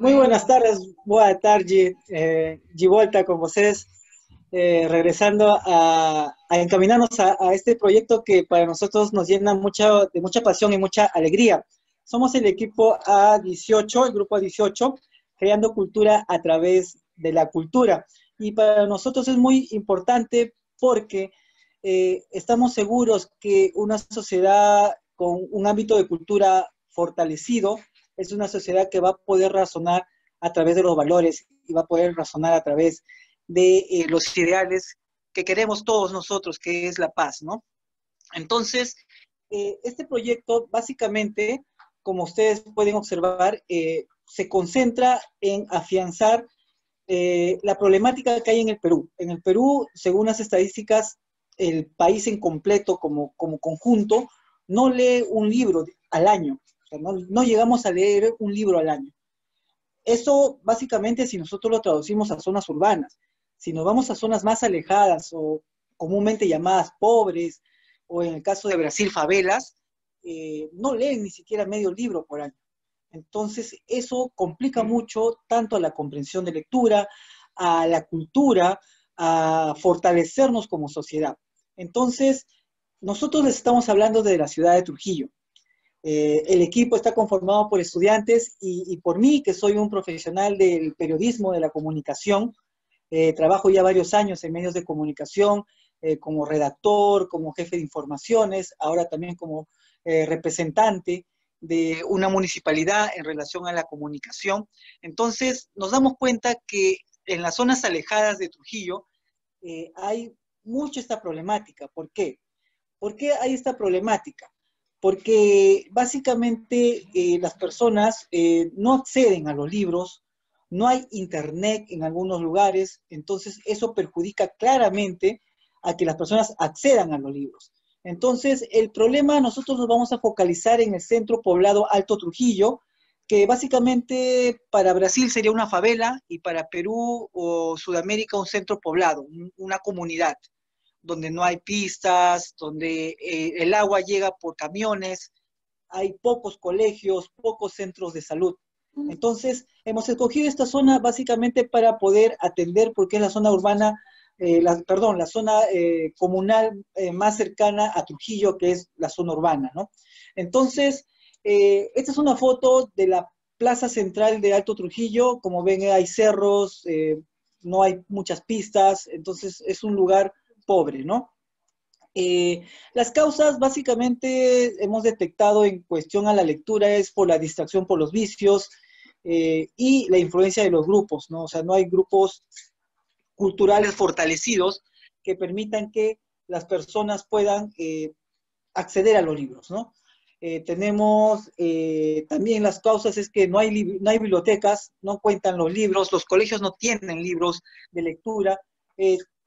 Muy buenas tardes, boa tarde, eh, con ustedes, eh, regresando a, encaminarnos a, este proyecto que para nosotros nos llena mucha, de mucha pasión y mucha alegría. Somos el equipo A18, el grupo A18, creando cultura a través de la cultura. Y para nosotros es muy importante porque eh, estamos seguros que una sociedad con un ámbito de cultura fortalecido es una sociedad que va a poder razonar a través de los valores y va a poder razonar a través de eh, los ideales que queremos todos nosotros, que es la paz, ¿no? Entonces, eh, este proyecto básicamente, como ustedes pueden observar, eh, se concentra en afianzar la problemática que hay en el Perú. En el Perú, según las estadísticas, el país en completo como, como conjunto no lee un libro al año no, llegamos a leer un libro al año. Eso básicamente si nosotros lo traducimos a zonas urbanas. Si nos vamos a zonas más alejadas o comúnmente llamadas pobres, o en el caso de Brasil, favelas, eh, no leen ni siquiera medio libro por año. Entonces, eso complica mucho tanto a la comprensión de lectura, a la cultura, a fortalecernos como sociedad. Entonces, nosotros les estamos hablando de la ciudad de Trujillo. Eh, el equipo está conformado por estudiantes y, por mí, que soy un profesional del periodismo, de la comunicación. Eh, trabajo ya varios años en medios de comunicación, eh, como redactor, como jefe de informaciones, ahora también como representante de una municipalidad en relación a la comunicación. Entonces, nos damos cuenta que en las zonas alejadas de Trujillo hay mucha esta problemática. ¿Por qué? ¿Por qué hay esta problemática? Porque básicamente eh, las personas eh, no acceden a los libros, no hay internet en algunos lugares, entonces eso perjudica claramente a que las personas accedan a los libros. Entonces, el problema nosotros nos vamos a focalizar en el centro poblado Alto Trujillo, que básicamente para Brasil sería una favela y para Perú o Sudamérica un centro poblado, una comunidad donde no hay pistas, donde eh, el agua llega por camiones, hay pocos colegios, pocos centros de salud. Entonces, hemos escogido esta zona básicamente para poder atender, porque es la zona urbana, eh, la, perdón, la zona eh, comunal más cercana a Trujillo, que es la zona urbana, ¿no? Entonces, esta es una foto de la plaza central de Alto Trujillo. Como ven, hay cerros, no hay muchas pistas, entonces es un lugar pobre, ¿no? Eh, las causas básicamente hemos detectado en cuestión a la lectura es por la distracción por los vicios eh, y la influencia de los grupos, ¿no? O sea, no hay grupos culturales fortalecidos que permitan que las personas puedan eh, acceder a los libros, ¿no? tenemos también las causas es que no hay, no hay bibliotecas, no cuentan los libros, los colegios no tienen libros de lectura,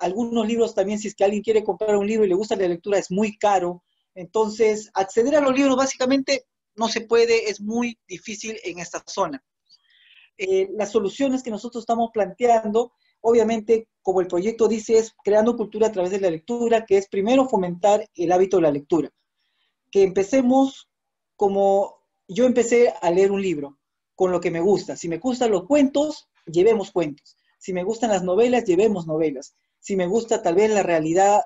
algunos libros también, si es que alguien quiere comprar un libro y le gusta la lectura, es muy caro. Entonces, acceder a los libros básicamente no se puede, es muy difícil en esta zona. Eh, las soluciones que nosotros estamos planteando, obviamente, como el proyecto dice, es creando cultura a través de la lectura, que es primero fomentar el hábito de la lectura. Que empecemos como yo empecé a leer un libro, con lo que me gusta. Si me gustan los cuentos, llevemos cuentos. Si me gustan las novelas, llevemos novelas si me gusta tal vez la realidad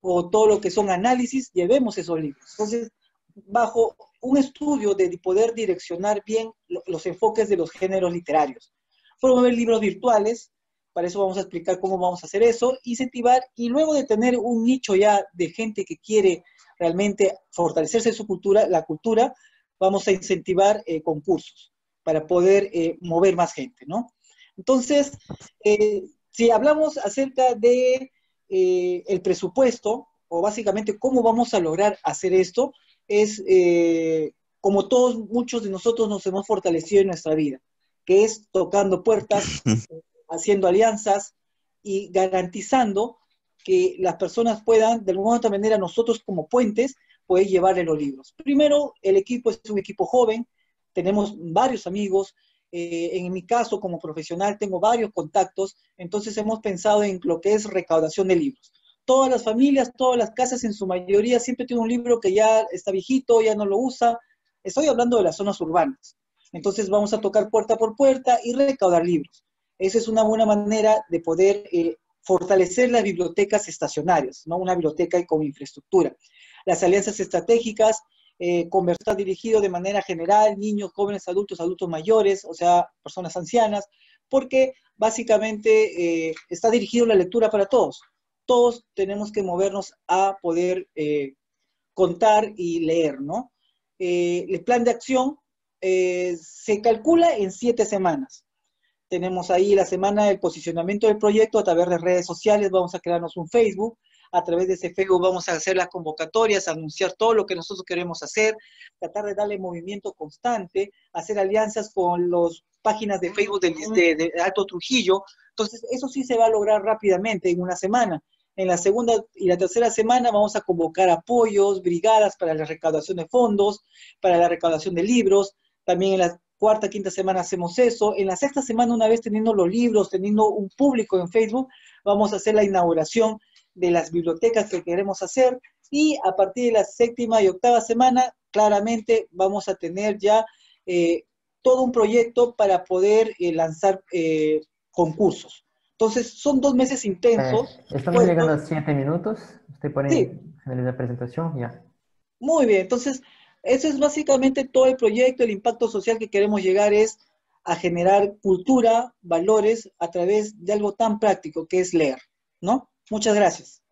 o todo lo que son análisis, llevemos esos libros. Entonces, bajo un estudio de poder direccionar bien los enfoques de los géneros literarios. Promover libros virtuales, para eso vamos a explicar cómo vamos a hacer eso, incentivar y luego de tener un nicho ya de gente que quiere realmente fortalecerse su cultura, la cultura, vamos a incentivar eh, concursos para poder eh, mover más gente, ¿no? Entonces, eh, si hablamos acerca de eh, el presupuesto, o básicamente cómo vamos a lograr hacer esto, es eh, como todos, muchos de nosotros nos hemos fortalecido en nuestra vida, que es tocando puertas, haciendo alianzas y garantizando que las personas puedan, de alguna u otra manera, nosotros como puentes, poder llevarle los libros. Primero, el equipo es un equipo joven, tenemos varios amigos, eh, en mi caso, como profesional, tengo varios contactos, entonces hemos pensado en lo que es recaudación de libros. Todas las familias, todas las casas en su mayoría siempre tienen un libro que ya está viejito, ya no lo usa. Estoy hablando de las zonas urbanas. Entonces vamos a tocar puerta por puerta y recaudar libros. Esa es una buena manera de poder eh, fortalecer las bibliotecas estacionarias, ¿no? Una biblioteca con infraestructura. Las alianzas estratégicas, eh, conversar dirigido de manera general, niños, jóvenes, adultos, adultos mayores, o sea, personas ancianas, porque básicamente eh, está dirigido la lectura para todos. Todos tenemos que movernos a poder eh, contar y leer, ¿no? el plan de acción se calcula en siete semanas. Tenemos ahí la semana del posicionamiento del proyecto a través de redes sociales, vamos a crearnos un Facebook, a través de ese Facebook vamos a hacer las convocatorias, anunciar todo lo que nosotros queremos hacer, tratar de darle movimiento constante, hacer alianzas con las páginas de Facebook de, de, Alto Trujillo. Entonces, eso sí se va a lograr rápidamente en una semana. En la segunda y la tercera semana vamos a convocar apoyos, brigadas para la recaudación de fondos, para la recaudación de libros. También en la cuarta, quinta semana hacemos eso. En la sexta semana, una vez teniendo los libros, teniendo un público en Facebook, vamos a hacer la inauguración de las bibliotecas que queremos hacer y a partir de la séptima y octava semana, claramente vamos a tener ya eh, todo un proyecto para poder eh, lanzar eh, concursos. Entonces, son dos meses intensos. estamos llegando a siete minutos. Estoy poniendo sí. la presentación, ya. Muy bien, entonces eso es básicamente todo el proyecto, el impacto social que queremos llegar es a generar cultura, valores a través de algo tan práctico que es leer, ¿no? Muchas gracias.